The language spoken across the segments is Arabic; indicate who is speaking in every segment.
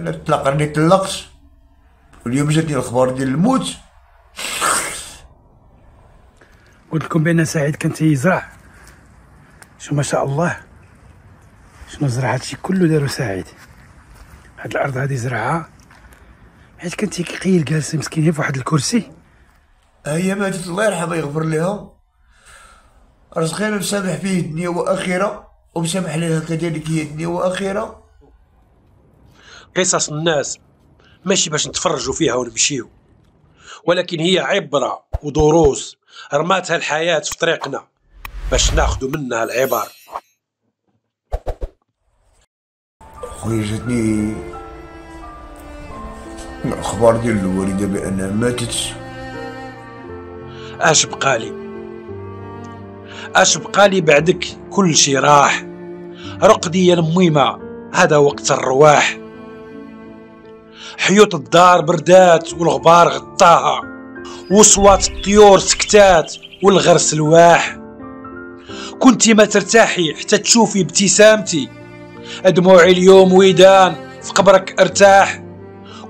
Speaker 1: أنا طلق راني طلقت واليوم جاتني الأخبار ديال الموت.
Speaker 2: قلت لكم بأن سعيد كان تيزرع. شو ما شاء الله. شنو زرع هادشي كله دارو سعيد. هاد الأرض هادي زرعها. حيت كان تيقيل جالس مسكين في واحد الكرسي.
Speaker 1: هي ماتت. الله يرحمها يغفر لها. رزقنا مسامح فيه الدنيا وأخرة ومسامح لها كذلك هي الدنيا وأخرة.
Speaker 3: قصص الناس ماشي باش نتفرجوا فيها ونمشيو. ولكن هي عبرة ودروس رماتها الحياة في طريقنا باش ناخدو منها العبر.
Speaker 1: خويا جاتني الأخبار ديال الوالدة بانها ماتت.
Speaker 3: اش بقالي اش بقالي بعدك كل شي راح؟ رقدي يا الميمة هذا وقت الرواح. حيوط الدار بردات والغبار غطاها وصوات الطيور سكتات والغرس لواح كنتي ما ترتاحي حتى تشوفي ابتسامتي دموعي اليوم ويدان في قبرك أرتاح.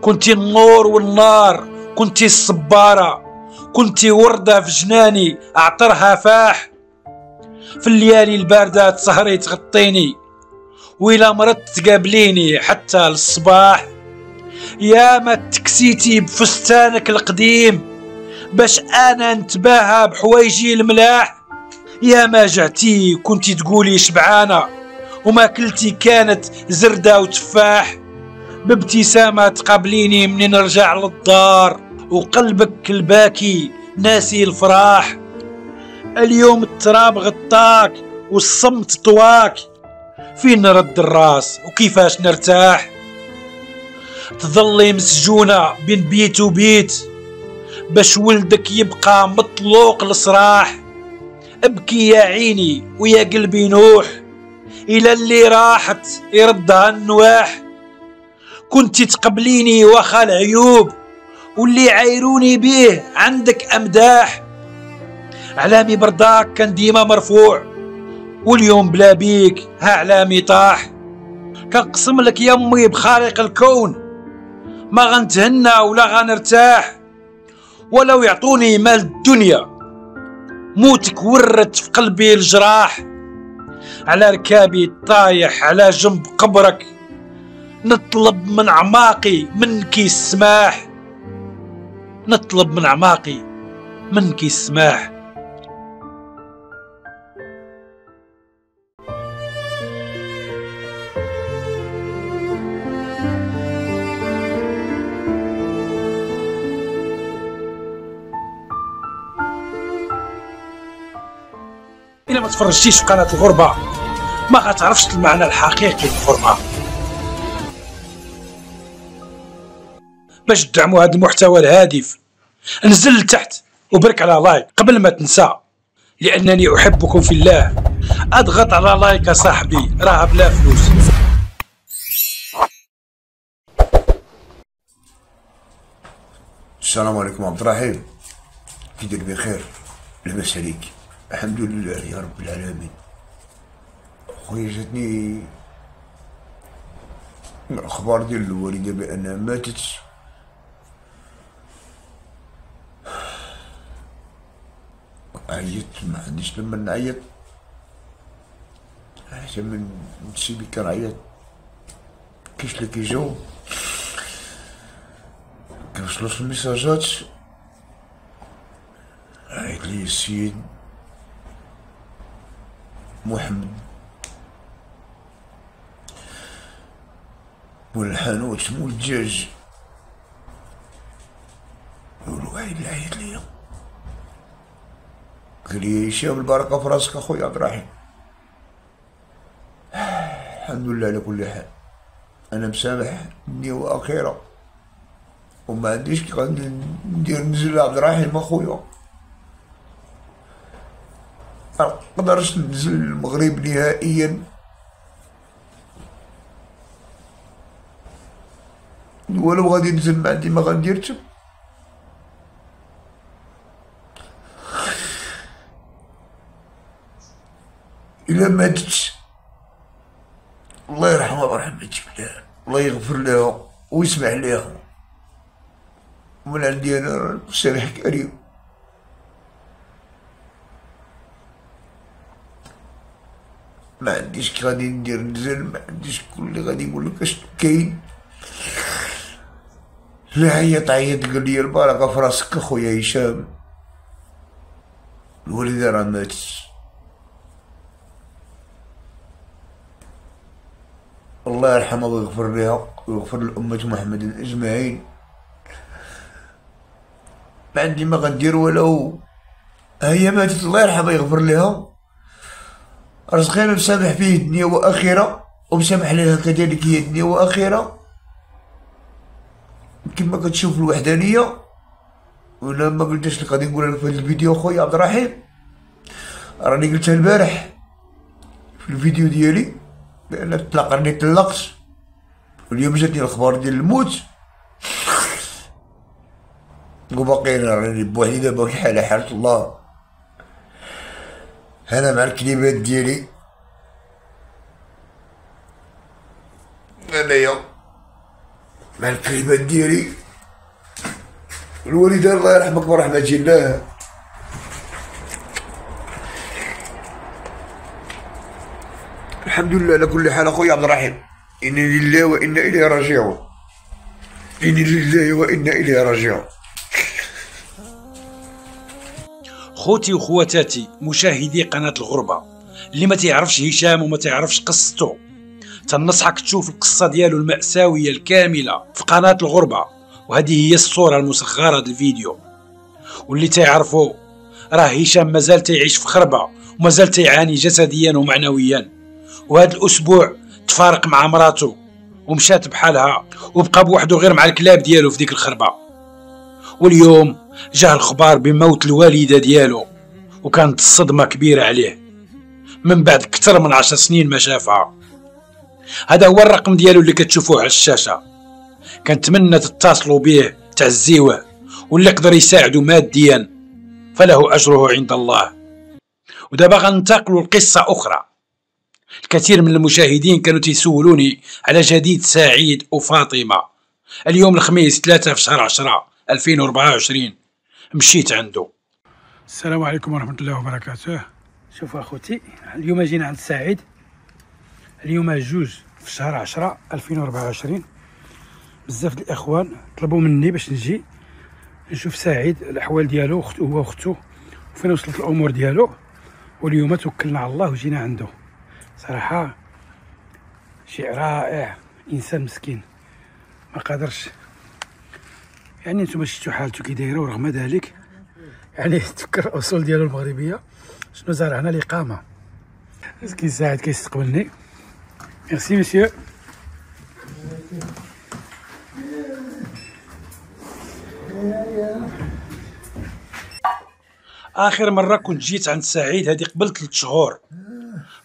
Speaker 3: كنتي النور والنار كنتي الصبارة. كنتي وردة في جناني عطرها فاح. في الليالي الباردة تسهري تغطيني وإلا مرضت تقابليني حتى للصباح. يا ما تكسيتي بفستانك القديم باش أنا نتباهى بحوايجي الملاح. يا ما جعتي كنتي تقولي شبعانة وما كلتي كانت زردة وتفاح. بابتسامة تقابليني منين نرجع للدار وقلبك الباكي ناسي الفراح. اليوم التراب غطاك والصمت طواك فين نرد الراس وكيفاش نرتاح؟ تظلي مسجونة بين بيت وبيت باش ولدك يبقى مطلوق الصراح ابكي يا عيني ويا قلبي نوح إلى اللي راحت يردها النواح. كنت تقبليني واخا العيوب واللي عايروني بيه عندك أمداح. علامي برضاك كان ديما مرفوع واليوم بلا بيك ها علامي طاح. كنقسم لك يمي بخالق الكون ما غنتهنى ولا غنرتاح ولو يعطوني مال الدنيا. موتك ورت في قلبي الجراح. على ركابي طايح على جنب قبرك. نطلب من اعماقي منك السماح. نطلب من اعماقي منك السماح. تفرجتيش في قناة الغربة. ما غتعرفش المعنى الحقيقي للغربة. باش تدعموا هذا المحتوى الهادف انزل لتحت وبرك على like قبل ما تنسى. لأنني أحبكم في الله. أضغط على like يا صاحبي راه بلا فلوس.
Speaker 1: السلام عليكم عبد الرحيم. كي دير بخير لاباس عليك. الحمد لله يا رب العالمين. خويا جاتني الأخبار ديال الوالدة بانها ماتت. عيطت ما عنديش لما نعيط احسن من نسيبي كنعيط كيش اللي كيجاو كنوصلو في الميساجات. عيط لي السيد. محمد. مول الحانوت مول الدجاج عيد اللي عيط ليا. قال لي هشام البركة في راسك أخويا عبد الرحيم. الحمد لله على كل حال. أنا مسامح الدنيا وأخيرا. وما عنديش ندير نزل عبد الرحيم أخويا. ما نقدرش ننزل المغرب نهائيا. ولو غادي ننزل ما عندي ما غندير إلا ماتت الله يرحمها ويرحم الله الله يغفر لها ويسمح ليها من عندي أنا سامح كريم ما عنديش غادي ندير نزل ما عنديش كل اللي غادي يقول لك اش كاين. لا عيط عيط قال لي البركة في راسك أخويا هشام. الوالده راه ماتت. الله يرحمها ويغفر لها ويغفر لأمة محمد أجمعين. ما عندي ما غندير ولو هي ماتت الله يرحمها يغفر لها. رزقنا مسامح فيه دنيا وآخرة ومسامح لها كذلك هي دنيا وآخرة كما كتشوف الوحدانية ولا ما قلتش لك غادي نقولها في هذا الفيديو خويا عبد الرحيم؟ راني قلتها البارح في الفيديو ديالي بأن الطلاق راني طلقت واليوم جاتني الأخبار ديال الموت. وباقي راني بوحدي دابا في حالة حالة الله. أنا مع الكلمات ديالي. انايا مع الكلمات ديالي. الوالدة الله يرحمك ورحمة الله الحمد لله على كل حال اخويا عبد الرحيم. إنا لله وأنا إليه راجعون. إنا لله وأنا إليه راجعون.
Speaker 3: خوتي وخواتاتي مشاهدي قناة الغربة. اللي ما تعرفش هشام وما تعرفش قصته. تنصحك تشوف القصة ديالو المأساوية الكاملة في قناة الغربة. وهذه هي الصورة المصغرة الفيديو. واللي تعرفوا راه هشام مازال تعيش في خربة ومازال تعاني جسديا ومعنويا. وهذا الأسبوع تفارق مع مراته ومشات بحالها وبقى بوحده غير مع الكلاب ديالو في ديك الخربة. واليوم جاه الخبر بموت الوالدة ديالو وكانت الصدمة كبيرة عليه. من بعد كثر من عشر سنين ما شافها. هذا هو الرقم ديالو اللي كتشوفوه على الشاشة. كنتمنى تتصلوا به تعزيوه واللي يقدر يساعده ماديا فله أجره عند الله. ودابا غننتقلوا لقصة أخرى. الكثير من المشاهدين كانوا تيسولوني على جديد سعيد وفاطمة. اليوم الخميس 3 في شهر 10 2024 مشيت عنده.
Speaker 4: السلام عليكم ورحمة الله وبركاته. شوفوا أخوتي اليوم جينا عند سعيد. اليوم جوج في شهر 10 2024 بزاف الإخوان طلبوا مني باش نجي نشوف سعيد الأحوال ديالو هو وأختو وفين وصلت الأمور ديالو. واليوم توكلنا على الله وجينا عنده. صراحة شيء رائع إنسان مسكين. ما قادرش يعني نتوما شفتوا حالته كي دايرة ورغم ذلك يعني تفكر الأصول ديالو المغربية شنو زرعنا الإقامة. مسكين سعد كيستقبلني ميرسي مسيو
Speaker 3: آخر مرة كنت جيت عند سعيد هذه قبل ثلاث شهور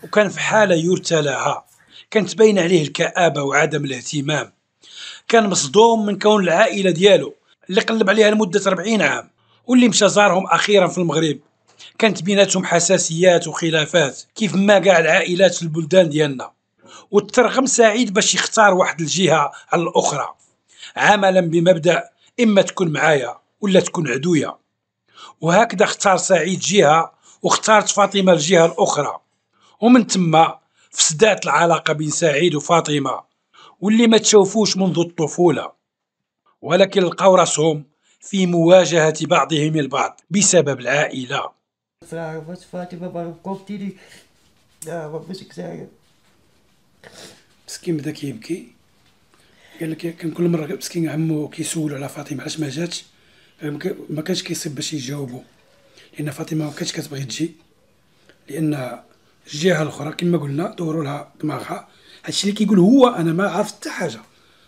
Speaker 3: وكان في حالة يرثى لها كانت باين عليه الكآبة وعدم الاهتمام. كان مصدوم من كون العائلة ديالو. اللي قلب عليها لمدة 40 عام واللي مشى زارهم أخيرا في المغرب. كانت بيناتهم حساسيات وخلافات كيف ما كاع العائلات في البلدان ديالنا. وترغم سعيد باش يختار واحد الجهة على الأخرى. عملا بمبدأ إما تكون معايا ولا تكون عدوية. وهكذا اختار سعيد جهة واختارت فاطمة الجهة الأخرى. ومن تما فسدات العلاقة بين سعيد وفاطمة واللي ما تشوفوش منذ الطفولة. ولكن لقاو راسهم في مواجهة بعضهم البعض بسبب العائلة?
Speaker 4: مسكين بدا كيبكي. قال لك كان كل مرة مسكين عمو كيسولو على فاطمة علاش ما جاتش؟ ما كانش كيصيب باش يجاوبو. لأن فاطمة ما كانتش كتبغي تجي. لأن الجهة الأخرى كما قلنا دوروا لها دماغها. هادشي اللي كيقول هو أنا ما عرفت حتى حاجة.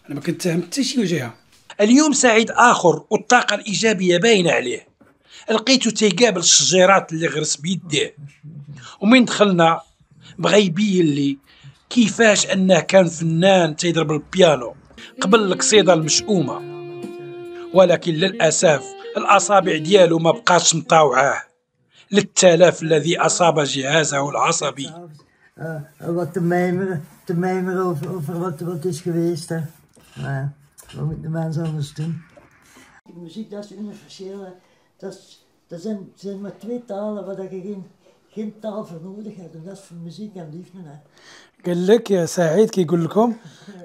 Speaker 4: أنا ما كنتهم حتى شي جهه
Speaker 3: اليوم سعيد آخر والطاقة الإيجابية باينة عليه. لقيتو تيقابل الشجيرات اللي غرس بيديه. ومن دخلنا بغى يبين لي كيفاش أنه كان فنان تيضرب البيانو قبل القصيدة المشؤومة. ولكن للأسف الأصابع ديالو ما بقاش مطاوعاه للتلف الذي أصاب جهازه العصبي.
Speaker 5: wat te mijmeren, wat, wat is geweest. Hè. Wat moet de mens anders doen? De muziek, dat is universeel. hè. Dat, is, dat zijn, zijn maar twee talen waar je geen, geen taal voor nodig hebt. En dat is voor muziek en liefde. Hè.
Speaker 3: قال لك يا سعيد كيقول لكم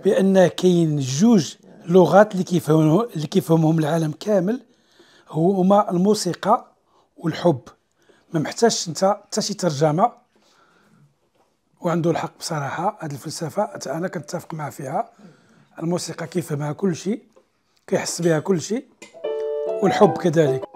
Speaker 3: بان كاين جوج لغات اللي كيفهمهم اللي كيفهمهم العالم كامل هما الموسيقى والحب ما محتاجش انت حتى شي ترجمه وعنده الحق بصراحه هذه الفلسفه أنا كنتفق معه فيها الموسيقى كيفهمها كل شيء كيحس بها كل شيء والحب كذلك.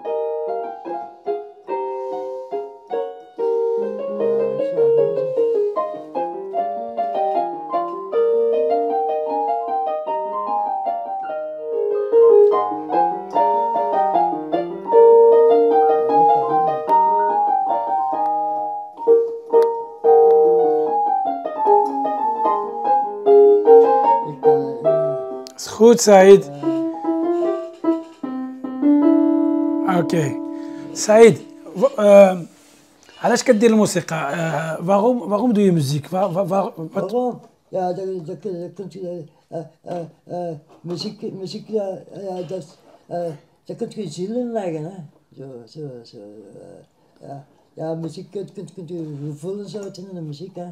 Speaker 5: Ja, dat, is, eh, daar kunt je ziel in leggen. Hè? Zo, zo, zo. eh, ja. ja, muziek kunt, kunt, kunt je gevoelens uiten in de muziek. Hè?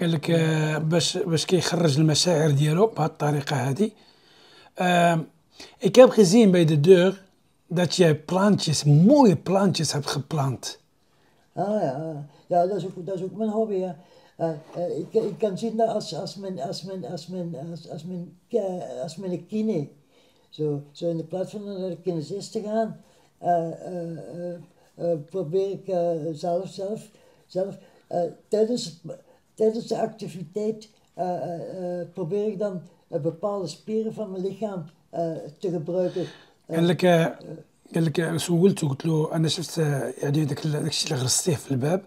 Speaker 3: قال لك آه، باش باش كيخرج المشاعر ديالو بهذه الطريقة هذه ik heb gezien bij de deur dat jij plantjes, mooie plantjes hebt geplant.
Speaker 5: Ah ja, ja dat, is ook, dat is ook mijn hobby. Eh, eh, ik, ik kan zien dat als, als mijn, als mijn, als mijn, als, als mijn, als mijn kine, zo, zo in de plaats van naar de kinesist te gaan, eh, probeer ik zelf, zelf, zelf tijdens, tijdens de activiteit probeer ik dan eh, bepaalde spieren van mijn lichaam eh, te gebruiken. Eh,
Speaker 3: قال لك قال لك سولته قلت له أنا شفت يعني داك ال- داك الشيء اللي غرستيه في الباب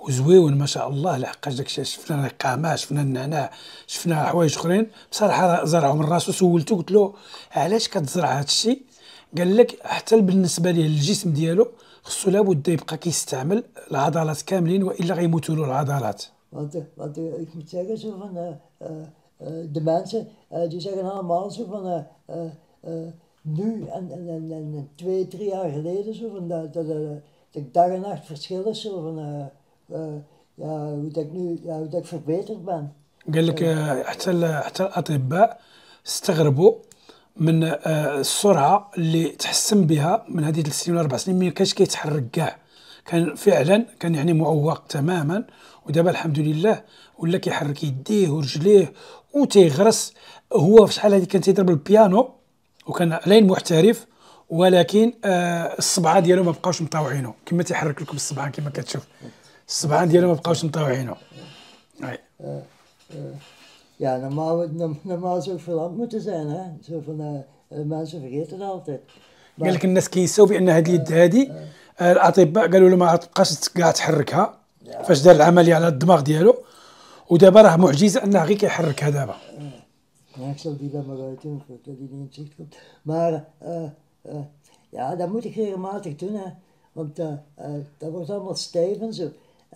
Speaker 3: وزويون ما شاء الله لحقاش داك الشيء شفنا القامه شفنا النعناع شفنا حوايج اخرين بصراحه زرعوا من راسو سولته قلت له علاش كتزرع هذا الشيء قال لك حتى بالنسبة ليه الجسم ديالو خصو لابد يبقى كيستعمل العضلات كاملين والا غيموتوا له العضلات
Speaker 5: Want, eh, want eh, ik moet zeggen, zo van, eh, eh, eh, de mensen eh, die zeggen allemaal zo van eh, eh, eh, nu en, en, en, en twee, drie jaar geleden zo van dat, dat, eh, dat ik dag en nacht verschil is zo van eh, eh, ja, hoe dat ik nu ja, hoe dat ik verbeterd ben.
Speaker 3: قال لك آه، حتى ال- حتى الاطباء استغربوا من آه، السرعه اللي تحسن بها من هذه ثلاث سنين ولا اربع سنين ما كانش كيتحرك كاع كان فعلا كان يعني معوق تماما ودابا الحمد لله ولا كيحرك يديه ورجليه وتيغرس هو في شحال هذه كان تيضرب البيانو وكان علين محترف ولكن آه الصبعة ديالو ما بقاوش مطاوعينه كما تيحرك لكم الصبعان كما كتشوف الصبعان ديالو ما بقاوش
Speaker 5: zijn. Hè? Zo van, eh, eh, mensen vergeten het altijd.
Speaker 3: قال لك الناس كيساو بان هذه اليد هذه الاطباء قالوا له ما تبقاش كاع تحركها فاش دار العملية على الدماغ ديالو ودابا راه معجزه انه غير كيحركها دابا
Speaker 5: ناكسو ديما ما غاتين ما يا دا موتي كي ما تكتونا وانت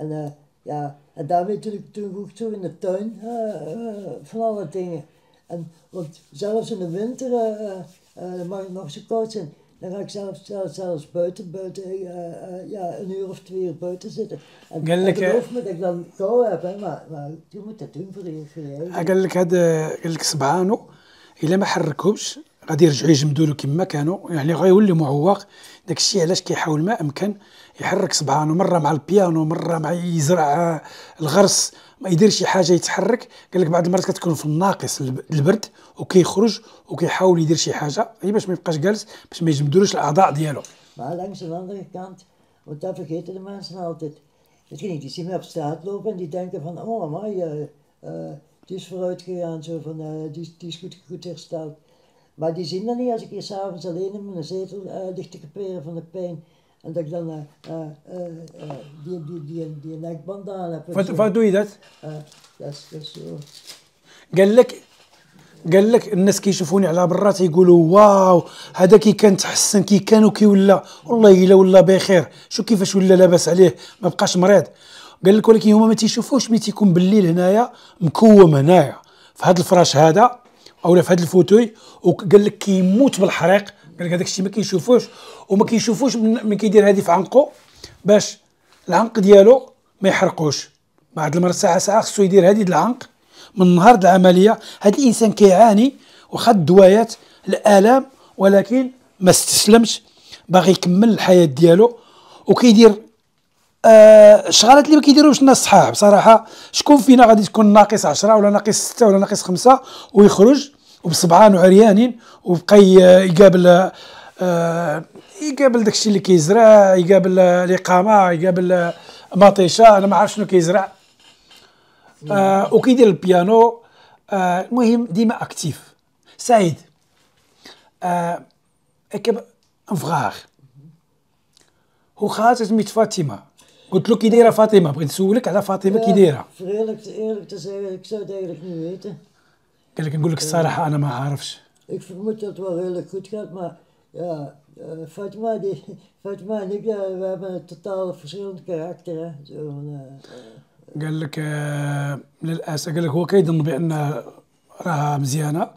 Speaker 5: أنا يا دا ميتو تكتون غوكتو ان التون فلاور دينغ ان وانت زعما في الوينتر ما نوخش كوتين Dan ga ik zelfs, zelfs, zelfs buiten, buiten eh, eh, ja, een uur of twee uur buiten zitten. En,
Speaker 3: قال لك-
Speaker 5: geloof me dat ik dan kou heb, hè, maar, maar je moet dat doen voor je, voor je eigen.
Speaker 3: قال لك هذا قال لك الا ما حركهمش غادي يرجعوا يجمدوا له كما كانوا يعني غيولي معوق داك الشيء علاش كيحاول ما امكن يحرك صبعانه مرة مع البيانو مرة مع يزرع الغرس ما يدير شي حاجة يتحرك. قال لك بعض المرات كتكون في الناقص البرد وكيخرج وكيحاول يدير شي حاجة. غير باش ما يبقاش جالس باش ما يجبدولوش الأعضاء ديالو.
Speaker 5: Het is vooruit gegaan, zo van, uh, die, die is goed, goed hersteld. Maar die zien dat niet als ik hier s'avonds alleen in mijn zetel uh, ligt te kaperen van de pijn. En dat ik dan die, die, die, die nekband aan heb.
Speaker 3: فهاد دوي ذات.
Speaker 5: Eh, dat dat is zo.
Speaker 3: قال لك قال لك الناس كيشوفوني على برا تيقولوا واو هذا كي كان تحسن كي كان وكي ولا. والله إلا ولا بخير. شو كيفاش ولا لاباس عليه ما بقاش مريض. قال لك ولكن هما ما تيشوفوش ملي تيكون بالليل هنايا مكوم هنايا. في هذا الفراش هذا أولا في هذا ال fauteuil وقال لك كيموت بالحريق. قال لك هذاك الشيء ما كيشوفوش وما كيشوفوش من كيدير هذه في عنقه باش العنق ديالو ما يحرقوش. بعد المرة ساعة ساعة خصو يدير هذه العنق من نهار العملية. هذا الإنسان كيعاني وخد دوايات الآلام ولكن ما استسلمش باغي يكمل الحياة ديالو. وكيدير آه شغالات اللي ما كيديروش الناس صحاح بصراحة شكون فينا غادي تكون ناقص عشرة ولا ناقص ستة ولا ناقص خمسة ويخرج وبصبعان وعريانين وبقى يقابل آه يقابل داكشي اللي كيزرع يقابل الإقامة يقابل مطيشة أنا ما عرف شنو كيزرع. آه وكيدير البيانو آه المهم ديما أكتيف. سعيد آه انفغاغ هو خاطر ميت فاطمة. قلت له كي دايرة فاطمة بغيت نسولك على فاطمة كي
Speaker 5: دايرة.
Speaker 3: قال لك نقول لك الصراحة أنا ما عارفش
Speaker 5: ik, ja, we hebben een totaal verschillend karakter. Hè. Zo, van, eh, eh,
Speaker 3: قال لك آه للأسف قال لك هو كيظن بأن راها مزيانة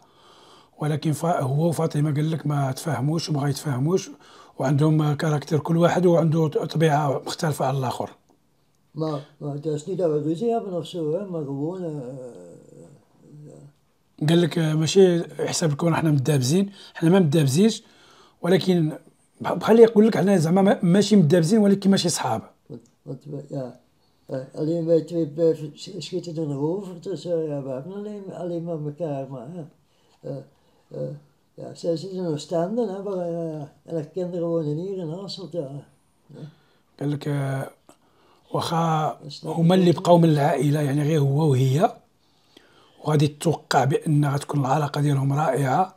Speaker 3: ولكن هو وفاطمة قال لك ما تفاهموش وما يتفاهموش وعندهم كاركتر كل واحد وعنده طبيعة مختلفة على الآخر
Speaker 5: maar, maar het is niet dat we ruzie hebben of zo, hè, maar gewoon. eh,
Speaker 3: قال لك آه، ماشي حساب الكون حنا مدابزين. حنا ما مدابزينش ولكن بحال يقول لك حنا زعما ماشي مدابزين ولكن ماشي صحاب قال لك آه، واخا هما اللي بقاو من العائلة يعني غير هو وهي. وغادي تتوقع بان غتكون العلاقة ديالهم رائعة.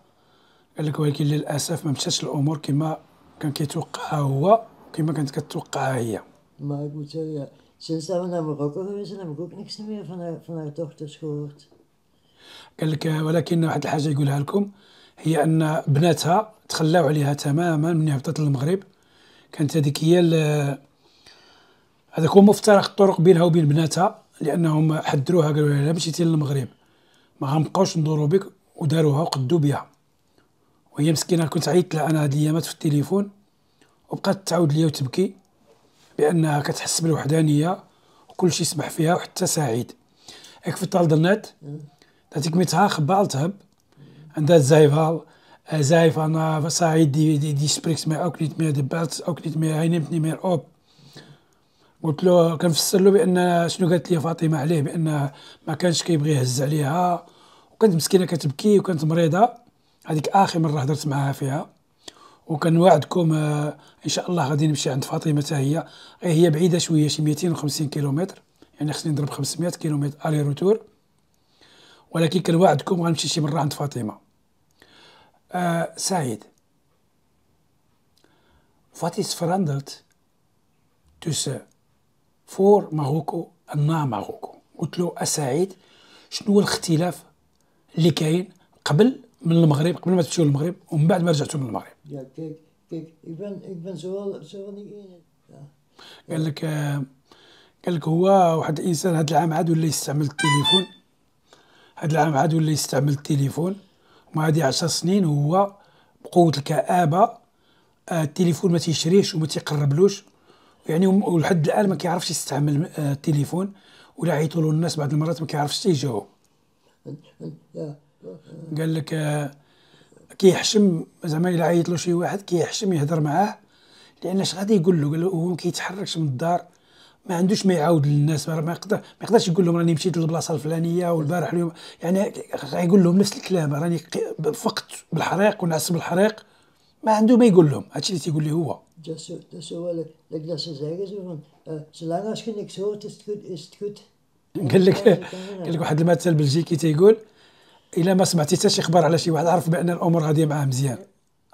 Speaker 3: قال لك ولكن للأسف ما مشاتش الأمور كما كان كيتوقعها هو كما كانت كتوقعها هي.
Speaker 5: heb ik ook niks meer van haar, van haar dochters gehoord.
Speaker 3: قال لك ولكن واحد الحاجة يقولها لكم هي أن بناتها تخلاو عليها تماما من هبطت للمغرب كانت هذيك هي هذاك هو مفترق الطرق بينها وبين بناتها لأنهم حذروها قالوا لها مشيتي للمغرب. ما غنبقاوش ندورو بك وداروها وقدوا بها وهي مسكينة كنت عيطت لها أنا هاد الأيامات في التليفون وبقات تعاود ليا وتبكي بأنها كتحس بالوحدانية وكل شيء سمح فيها وحتى سعيد. هيك في الطالدرنات Dat ik met haar gebeld heb. En dat zij wel hij zei van uh, Said die, die, die spreekt mij ook niet meer, die belt ook niet meer, hij neemt niet meer op. قلت له كنفسر له بأن شنو قالت لي فاطمة عليه؟ بأن ما كانش كيبغي يهز عليها. وكانت مسكينة كتبكي وكانت مريضة. هذيك آخر مرة هضرت معاها فيها. وكنوعدكم آه، إن شاء الله غادي نمشي عند فاطمة حتى هي. غير هي بعيدة شوية شي 250 كيلومتر. يعني خصني نضرب 500 كيلومتر الي روتور ولكن كنوعدكم غنمشي شي مرة عند فاطمة. آه سعيد. Wat is veranderd tussen Marokko en na Marokko قلت له أسعيد شنو هو الاختلاف اللي كاين قبل من المغرب قبل ما تمشيو للمغرب ومن بعد ما رجعتوا من المغرب؟
Speaker 5: Ja, kijk, kijk, ik ben, ik ben zowel, zowel niet één. Ja.
Speaker 3: قال لك قال لك هو واحد الإنسان هذا العام عاد ولا يستعمل التليفون. هذا العام عاد ولا يستعمل التليفون. وما هذه عشر سنين وهو بقوة الكآبة. آه، التليفون ما تيشريش وما تيقربلوش. يعني ولحد الآن ما كيعرفش يستعمل آه، التليفون ولا عيطوا له الناس بعض المرات ما كيعرفش حتى يجاوب.
Speaker 5: En, en, ja,
Speaker 3: قال لك آه، كيحشم زعما إلا عيط له شي واحد كيحشم يهضر معاه لأن اش غادي يقول له؟ قال له هو ما كيتحركش من الدار ما عندوش ما يعاود للناس ما يقدر ما يقدرش يقول لهم راني مشيت للبلاصة الفلانية والبارح اليوم. يعني غيقول لهم نفس الكلام راني فقت بالحريق ونعس بالحريق ما عنده ما يقول لهم. هادشي اللي تيقول لي هو.
Speaker 5: Dat is zo, dat wel, like dat ze zeggen, zo van, zolang als je niks hoort, is het goed. Is het goed.
Speaker 3: قال لك قال لك واحد المثل بلجيكي تيقول إلا ما سمعتي حتى شي خبر على شي واحد عرف بأن الأمور غادية معاه مزيان.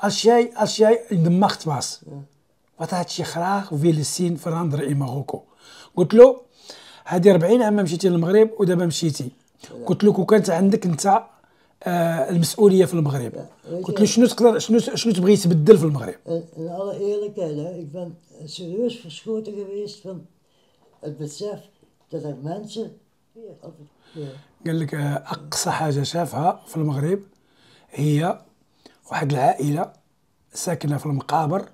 Speaker 3: الشاي الشاي دماغت باس je graag willen zien veranderen in Marokko قلت له هذه 40 عام مشيتي للمغرب ودابا مشيتي. قلت له كون كانت عندك أنت المسؤولية في المغرب. قلت له شنو تقدر شنو شنو تبغي يتبدل في المغرب؟
Speaker 5: En in alle eerlijkheid, hè, ik ben serieus verschoten geweest van het besef dat er mensen. Ja, altijd- ja.
Speaker 3: قال لك آه، أقصى حاجة شافها في المغرب هي واحد العائلة ساكنة في المقابر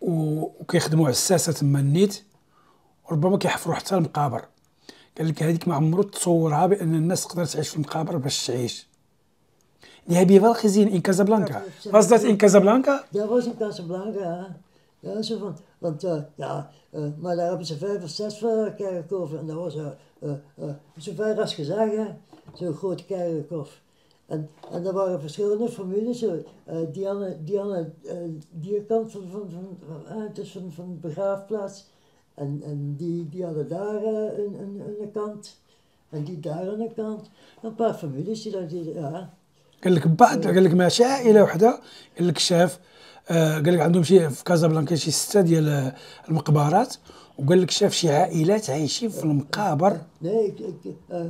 Speaker 3: وكيخدموا عساسه تما النيت وربما كيحفروا حتى المقابر. قال لك هذيك ما عمرو تصورها بان الناس تقدر تعيش في المقابر باش تعيش Die heb je wel gezien in Casablanca. Was dat in Casablanca?
Speaker 5: Dat was in Casablanca, ja. Ja, zo van, want eh, ja, eh, maar daar hebben ze vijf of zes uh, kerkhoven en dat was eh, eh, eh, zo ver als gezegd, hè. zo'n groot kerkhof. En, en er waren verschillende families, zo, eh, die aan, de- die aan de, eh, die kant van, van, van, van, eh, dus van, van de begraafplaats. En, en die, die hadden daar eh, een, een, een kant. En die daar aan de kant. Een paar families die daar, die, ja.
Speaker 3: قال لك بعد قال لك ماشي عائله وحده قال لك شاف آه، قال لك عندهم شي في كازابلانكا شي سته ديال آه، المقبرات وقال لك شاف شي عائلات عايشين في المقابر
Speaker 5: Nee, ik, ik, eh, eh,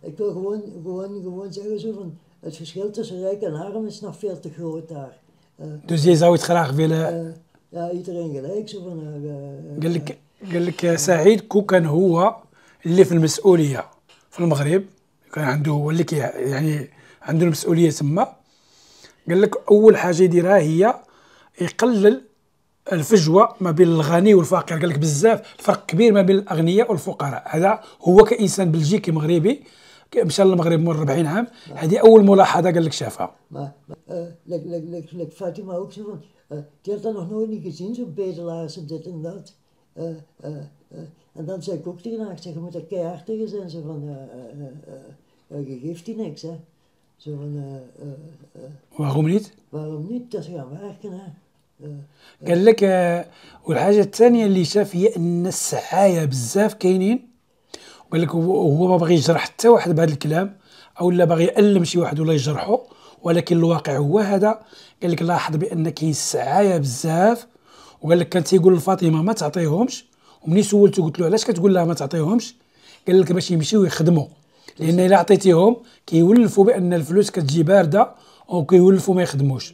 Speaker 5: ik wil gewoon, gewoon, gewoon zeggen zo van, het verschil tussen rijk en arm is nog veel te groot daar. Eh,
Speaker 3: دوز jij zou het graag willen
Speaker 5: eh, ja, iedereen gelijk zo van...
Speaker 3: قال لك لك سعيد كو كان هو اللي في المسؤولية في المغرب. كان عنده هو اللي يعني عنده المسؤولية تما. قال لك أول حاجة يديرها هي يقلل الفجوة ما بين الغني والفقير. قال لك بزاف الفرق كبير ما بين الأغنياء والفقراء. هذا هو كإنسان بلجيكي مغربي مشى للمغرب من 40 عام. هذه أول ملاحظة قال لك شافها.
Speaker 5: like, like, like, like Fatima ook zo van, die had dat nog. Eh, eh, eh, en dan zei ik ook tegen haar, ik zeg, je moet er keihard tegen zijn. Zo van, eh, eh, eh, eh, je geeft die niks, hè. Zo van, eh, eh, eh,
Speaker 3: waarom niet?
Speaker 5: Waarom niet? Dat ze gaan werken, hè.
Speaker 3: قال لك والحاجة الثانية اللي شاف هي ان السعايه بزاف كاينين وقال لك هو هو ما باغي يجرح حتى واحد بهذا الكلام أو لا باغي يألم شي واحد ولا يجرحه ولكن الواقع هو هذا قال لك لاحظ بان كاين السعايه بزاف وقال لك كان تيقول لفاطمة ما تعطيهمش ومني سولته قلت له علاش كتقول لها ما تعطيهمش؟ قال لك باش يمشيو يخدموا لأن إلا عطيتيهم كيولفوا بأن الفلوس كتجي باردة وكيولفوا ما يخدموش.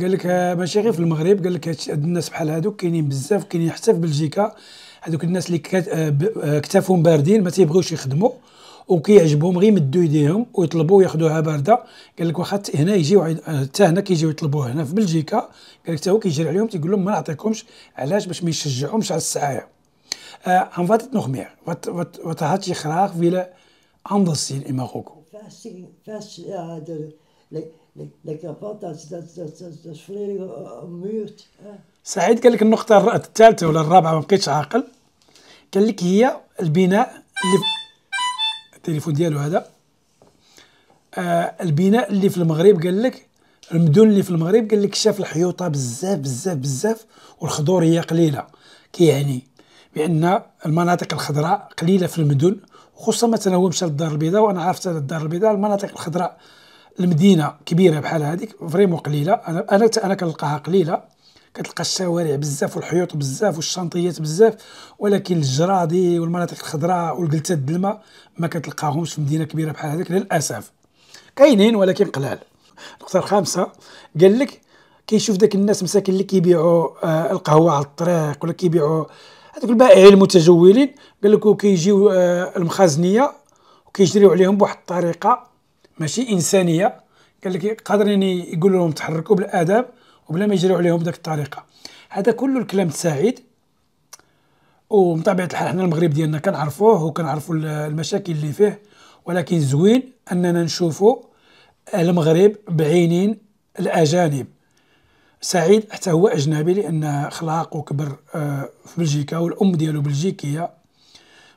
Speaker 3: قال لك ماشي غير في المغرب قال لك هاد الناس بحال هادوك كاينين بزاف كاينين حتى في بلجيكا هادوك الناس اللي آه، آه، كتافهم باردين ما تيبغيوش يخدموا. وكيعجبهم غير يمدوا يديهم ويطلبوا ياخذوها باردة قال لك واخا هنا يجيو عيد- آه، حتى هنا كيجيو يطلبوه هنا في بلجيكا قال لك حتى هو كيجري عليهم تيقول لهم ما نعطيكمش علاش باش ما يشجعهمش على السعاية آه، han wat het nog meer? Wat, wat, wat had je graag willen anders zien in Marokko?
Speaker 5: vestiging, vest, ja, de, like, like, like rabat, dat, is- dat, dat, dat, dat is volledig ommuurd. Hè.
Speaker 3: سعيد قال لك النقطة الثالثة ولا الرابعة ما بقيتش عاقل قال لك هي البناء اللي التليفون ديالو هذا. آه البناء اللي في المغرب قال لك المدن اللي في المغرب قال لك شاف الحيوطة بزاف بزاف بزاف والخضور هي قليلة. كيعني بأن المناطق الخضراء قليلة في المدن وخصوصا مثلا هو مشى للدار البيضاء وأنا عرفت الدار البيضاء المناطق الخضراء المدينة كبيرة بحال هذيك فريمون قليلة. أنا أنا أنا كنلقاها قليلة. كتلقى الشوارع بزاف والحيوط بزاف والشنطيات بزاف ولكن الجرادي والمناطق الخضراء والجلتات الدلمه ما كتلقاهمش في مدينة كبيرة بحال هذيك للأسف. كاينين ولكن قلال. النقطه الخامسه قال لك كيشوف داك الناس مساكن اللي كيبيعوا آه القهوة على الطريق ولا كيبيعوا هذوك البائعين المتجولين قال لك وكيجيو آه المخازنية وكيجريو عليهم بواحد الطريقة ماشي إنسانية. قال لك قادرين يقولوا لهم تحركوا بالآداب وبلا ما يجريو عليهم بداك الطريقة. هذا كله الكلام سعيد. ومن طبيعه الحال حنا المغرب ديالنا كنعرفوه وكنعرفوا ال- المشاكل اللي فيه ولكن زوين أننا نشوفوا المغرب بعينين الأجانب. سعيد حتى هو أجنبي لأن اخلاقه كبر آه، في بلجيكا والأم ديالو بلجيكية.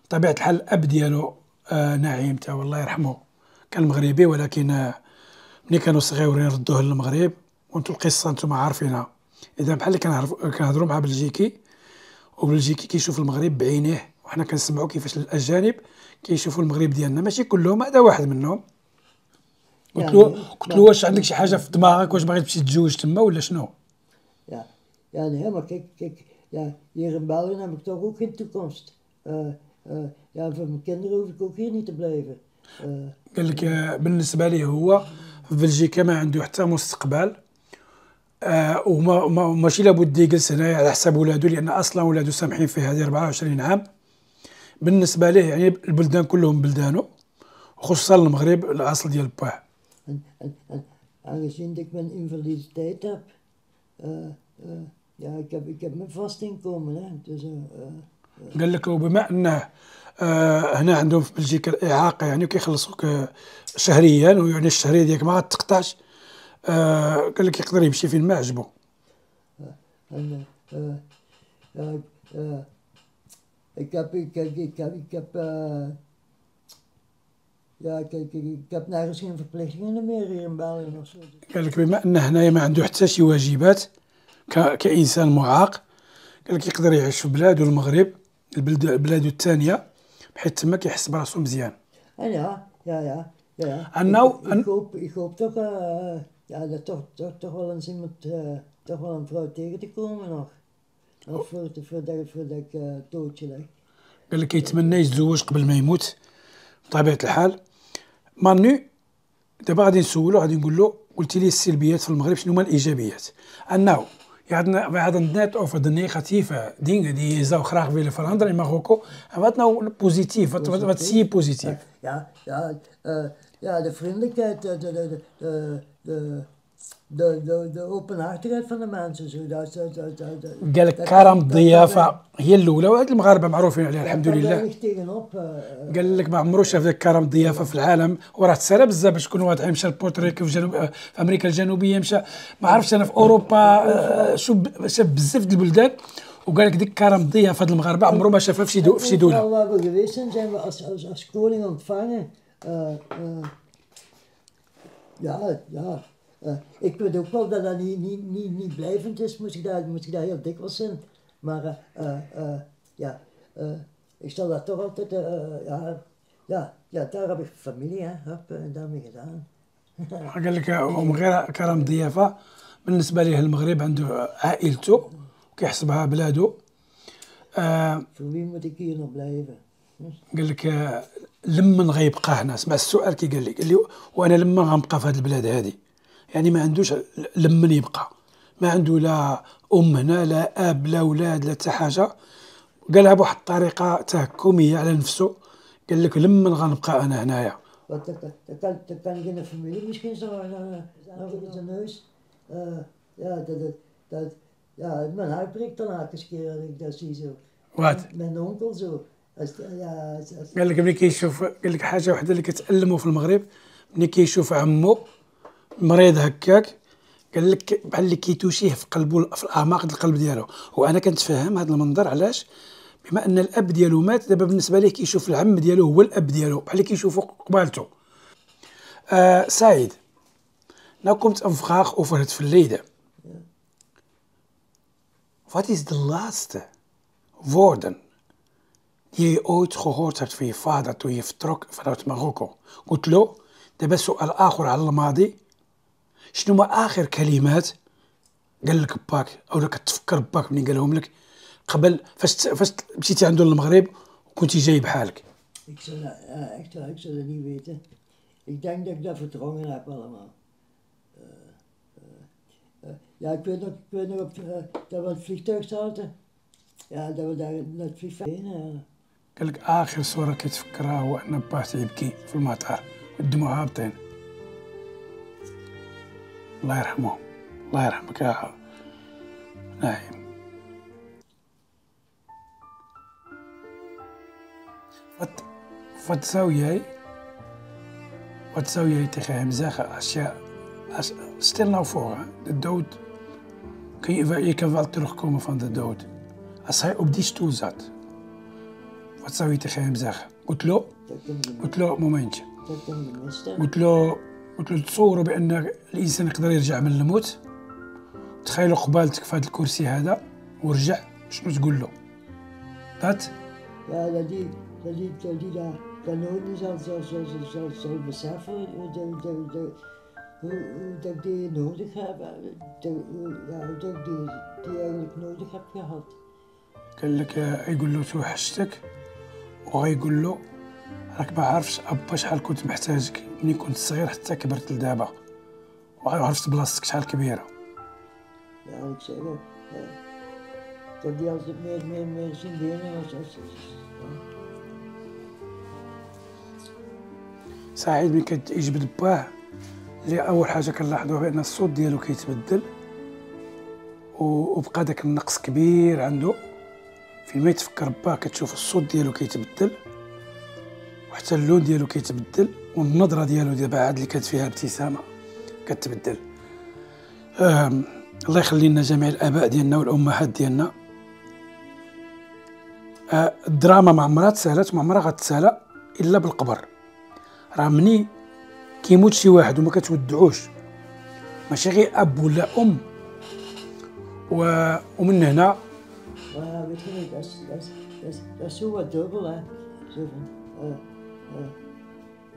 Speaker 3: بطبيعة الحال الأب ديالو آه، نعيم تا الله يرحمه كان مغربي ولكن آه، ملي كانوا صغيورين ردوه للمغرب. وأنتم القصة أنتم عارفينها إذا بحال اللي كنهضروا مع بلجيكي وبلجيكي كيشوف المغرب بعينيه وحنا كنسمعوا كيفاش الأجانب كيشوفوا المغرب ديالنا ماشي كلهم هذا واحد منهم قلت له
Speaker 5: يعني-
Speaker 3: قلت له واش عندك شي حاجة في دماغك واش باغي تمشي تتزوج تما ولا شنو
Speaker 5: Ja. ja, nee, maar kijk, kijk ja, hier in België heb ik toch ook geen toekomst. Eh, eh, ja, voor mijn kinderen hoef ik ook hier niet te blijven.
Speaker 3: قال لك بالنسبة ليه هو في بلجيكا ما عنده حتى مستقبل آه وما ما ماشي لابد يجلس هنايا على حساب ولادو لأن أصلا ولادو سامحين فيه هذه 24 عام بالنسبة ليه يعني البلدان كلهم بلدانه وخصوصا المغرب الأصل ديال باه
Speaker 5: En, en, en aangezien ik mijn invaliditeit heb, eh, eh, ja, ik heb, ik heb mijn. Hè. Dus,
Speaker 3: قال لك وبما أنه آه هنا عندهم في بلجيكا الإعاقة يعني كيخلصوك شهريا ويعني الشهرية ديالك ما غتقطعش آه قال لك يقدر يمشي فين ما عجبو
Speaker 5: ja, ik, heb nergens geen verplichtingen meer hier in België of zo.
Speaker 3: قال لك بما أن هنايا ما عنده حتى شي واجبات ك- كإنسان معاق قال لك يقدر يعيش في بلادو المغرب البلد بلادو الثانية بحيث تما كيحس براسو مزيان
Speaker 5: En ja, ja, ja. ja, ja.
Speaker 3: En nou-
Speaker 5: ik, ik,
Speaker 3: en-
Speaker 5: hoop, ik hoop toch, ja, dat toch, toch, toch wel eens iemand, eh, toch wel een vrouw tegen te komen nog. Nog voor, voordat, voordat ik uh, doodje leg.
Speaker 3: قال لك يتمنى يتزوج قبل ما يموت بطبيعه الحال مانو دابا غادي نسولو غادي نقول له قلتي لي السلبيات في المغرب شنو هما الايجابيات انه wir hatten, wir hatten net over de negatieve dingen die je zou graag willen veranderen in Marokko. En wat nou positief? Wat, wat, wat zie je positief?
Speaker 5: Ja, ja, eh, ja de vriendelijkheid, de, de, de, de, de, de, de, de openhartigheid van de mensen. Zo, dat, dat, dat, dat, dat,
Speaker 3: قال لك كرم الضيافه هي الأولى وهاد المغاربة معروفين عليها الحمد لله.
Speaker 5: Eh,
Speaker 3: قال لك ما عمرو شاف ذاك كرم الضيافه في العالم وراه تسالى بزاف باش تكون واضحين مشى لبورتريكو في جنوب في أمريكا الجنوبية مشى ما عرفتش أنا في أوروبا آه، شاف بزاف د البلدان. وقال لك ديك كرم الضيافه هاد المغاربة عمرو ما شافها في شي
Speaker 5: دولة. Als koning ontvangen. Eh, eh, ja, ja. Eh, ik weet ook wel dat dat niet, niet, niet, niet blijvend is, moest ik daar, moest ik daar heel dikwijls zijn. Maar eh, eh, eh, ja, eh, ik stel dat toch altijd, eh, ja, ja, ja, daar heb ik familie, hè, heb eh, daarmee gedaan.
Speaker 3: قال لك ومن غير كرم الضيافه بالنسبه ليه المغرب عنده عائلته وكيحسبها بلادو آه
Speaker 5: Voor wie moet ik hier nog blijven?
Speaker 3: قال لك لمن غيبقى هنا؟ سمع السؤال كي قال لي قال لي وأنا لمن غنبقى في هذه البلاد هذه يعني ما عندوش لمن يبقى. ما عنده لا أم هنا لا أب لا أولاد لا حتى حاجة. قالها بواحد الطريقة تهكمية على نفسه. قال لك لمن غنبقى أنا هنايا؟
Speaker 5: Want dat, dat, dat, kan, dat kan geen familie misschien zo naar, naar zijn neus.
Speaker 3: قال لك ملي كيشوف قال لك حاجة وحدة اللي كتالمو في المغرب ملي كيشوف عمو مريض هكاك قال لك بحال اللي كيتوشيه في قلبه في الأعماق القلب ديالو. وأنا كنتفهم هذا المنظر علاش؟ بما أن الأب ديالو مات دابا بالنسبة ليه كيشوف العم ديالو هو الأب ديالو بحال اللي كيشوفو قبالته آه سعيد نا كنت انفخاخ وفرت في الليده What is the last فوردن je ooit gehoord hebt van je vader toen je vertrok vanuit Marokko قلت له دابا سؤال اخر على الماضي شنو هما اخر كلمات قال لك باك او لك تفكر باك منين قالهم لك قبل فاش فاش مشيتي عنده للمغرب وكنتي جاي بحالك
Speaker 5: ik, zou dat, ja, echt waar, ik zou dat niet weten. Ik denk dat ik dat verdrongen heb allemaal. Eh, eh, eh, ja, ik weet nog, ik weet nog op, eh, dat we op het vliegtuig zaten. Ja, dat we daar naar het vliegveld heen. Ja.
Speaker 3: قال لك اخر صوره كتفكرها هو ان باه تيبكي في المطار والدموع هابطين الله يرحمه الله يرحمك يا نايم wat wat zou jij wat zou jij tegen hem zeggen als je als, stel nou voor hè, de dood kun je, je kan wel terugkomen van de dood als hij op die stoel zat وتساوي تفاهم بزاف قلت له قلت له
Speaker 5: مومنت
Speaker 3: قلت له قلت له تصوروا بأن الإنسان يقدر يرجع من الموت. تخيلوا قبالتك في هذا الكرسي هذا ورجع شنو تقول له؟
Speaker 5: طات لا لا دي لا دي لا دي لا كانوني جال جال جال جال جال مسافر ودل دل دل ودل دي نودك ودل دي دي نودك بيهات
Speaker 3: قال لك يقول له توحشتك وغيقول له راك ما عارفش أبا شحال كنت محتاجك ملي كنت صغير حتى كبرت لدابا وعرفت بلاصتك شحال
Speaker 5: كبيرة. تدي مية مية مية
Speaker 3: سعيد ملي كتعيش بدباه اللي أول حاجة كنلاحظوها بأن الصوت ديالو كيتبدل وبقى داك النقص كبير عنده. فين ما يتفكر باه كتشوف الصوت ديالو كيتبدل وحتى اللون ديالو كيتبدل والنظرة ديالو دابا عاد اللي كانت فيها ابتسامة كتبدل. الله يخلي لنا جميع الآباء ديالنا والأمهات ديالنا. آه الدراما ما عمرها تسالات وما عمرها غتسالى إلا بالقبر. راه مني كيموت شي واحد وما كتودعوش. ماشي غير أب ولا أم و... ومن هنا
Speaker 5: Maar weet je niet, dat is, dat is, dat is, dat is zo wat dubbel, hè. Zo van, eh, eh,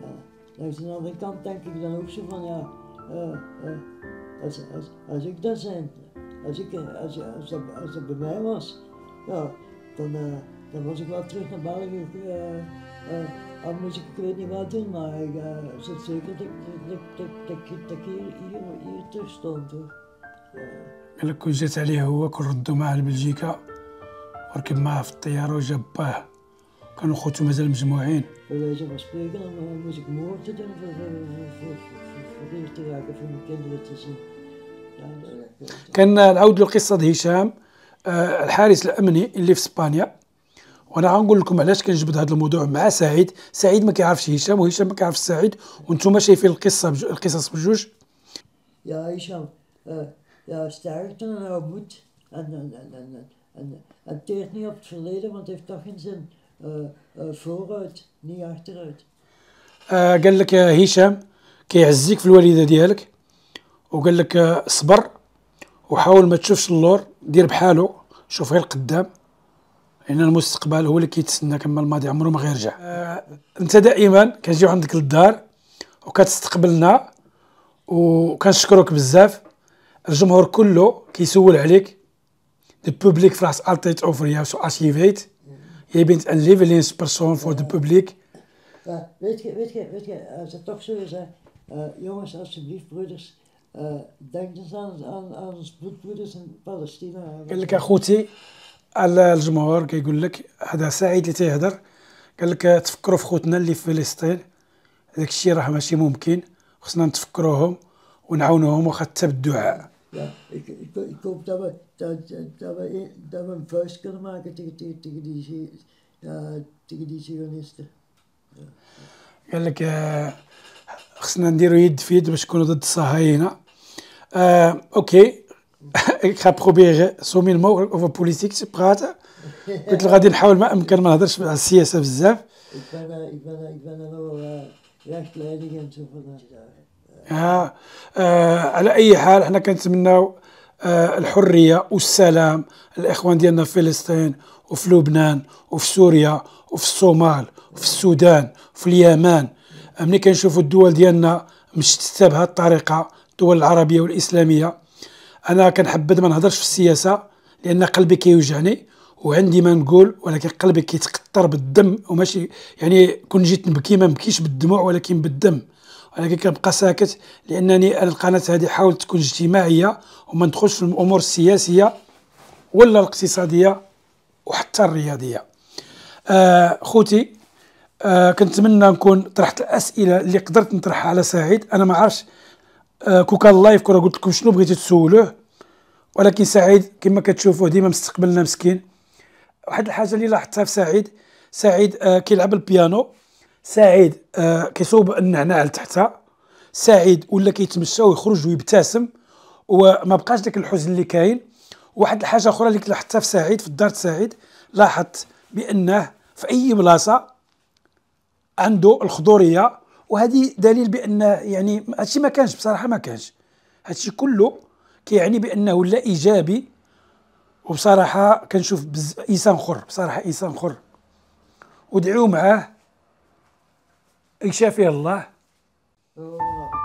Speaker 5: ja. Langs de andere kant denk ik dan ook zo van, ja, eh, eh, als, als, als ik dat zijn, als, ik, als, als, dat, als dat bij mij was, ja, dan, eh, dan was ik wel terug naar België. al moest ik, ik weet niet wat doen, maar ik zit zeker dat, ik- dat, dat, dat, dat ik hier, hier, hier terug stond, hoor.
Speaker 3: لك كون جات عليه هو كون ردو معاه لبلجيكا وركب معاه في الطيارة وجاب باه. كانوا خوتو مازال مجموعين. كان نعاود له قصه هشام آه، الحارس الأمني اللي في إسبانيا. وأنا غنقول لكم علاش كنجبد هذا الموضوع مع سعيد. سعيد ما كيعرفش هشام وهشام ما كيعرفش سعيد. وأنتم شايفين القصة بج... القصص بجوج.
Speaker 5: ja, Isham, uh, ja, sterkte en hij moet. En, en, en, en, en, teert niet op het verleden, want het heeft toch geen zin. Uh, uh, vooruit, niet achteruit.
Speaker 3: قال لك هشام كيعزيك في الوالده ديالك وقال لك صبر وحاول ما تشوفش اللور دير بحالو شوف غير القدام لأن المستقبل هو اللي كيتسناك اما الماضي عمره ما غيرجع آه انت دائما كنجيو عندك للدار وكتستقبلنا وكنشكروك بزاف الجمهور كله كيسول عليك De publiek vraagt altijd over jou zoals je weet. Jij bent een lievelingspersoon voor de publiek.
Speaker 5: Weet je, weet je, weet je, als het toch zo is, uh, jongens, alsjeblieft, broeders, uh, denk eens aan, aan, aan ons bloedbroeders in Palestina.
Speaker 3: قال لك اخوتي الجمهور كيقول لك هذا سعيد اللي تيهضر قال لك تفكروا في خوتنا اللي في فلسطين هذاك الشيء راه ماشي ممكن خصنا نتفكروهم ونعاونوهم واخا حتى بالدعاء قال لك خصنا نديرو يد في يد باش نكونو ضد الصهاينة أوكي كا بروبيغي سومين مو اوف بوليتيك سي براتا قلت له غادي نحاول ما امكن ما نهضرش على السياسة بزاف آه آه على أي حال إحنا كنتمناو آه الحرية والسلام الاخوان ديالنا في فلسطين وفي لبنان وفي سوريا وفي الصومال وفي السودان وفي اليمن. آه، ملي كنشوفوا الدول ديالنا مشتتة بهذه الطريقة الدول العربية والإسلامية أنا كنحبذ ما نهضرش في السياسة لأن قلبي كيوجعني وعندي ما نقول ولكن قلبي كيتقطر بالدم وماشي يعني كون جيت نبكي ما نبكيش بالدموع ولكن بالدم. ولكن كنبقى ساكت لأنني القناة هذه حاولت تكون اجتماعية وما ندخلش في الأمور السياسية ولا الاقتصادية وحتى الرياضية. آه خوتي آه كنتمنى نكون طرحت الأسئلة اللي قدرت نطرحها على سعيد. أنا ما عرفش آه كون لايف كون قلت لكم شنو بغيتو تسولوه؟ ولكن سعيد كما كتشوفوا ديما مستقبلنا مسكين. واحد الحاجة اللي لاحظتها في سعيد سعيد آه كيلعب البيانو. سعيد آه كيصوب النعناع لتحتها سعيد ولا كيتمشى ويخرج ويبتسم وما بقاش داك الحزن اللي كاين. واحد الحاجة أخرى اللي لاحظتها في سعيد في الدار سعيد لاحظت بأنه في أي بلاصة عنده الخضورية. وهذه دليل بأن يعني هادشي ما كانش بصراحة ما كانش. هادشي كله كيعني بأنه لا إيجابي. وبصراحة كنشوف. إنسان خر بصراحة إنسان خر. ودعوا معاه يشافيه الله. Since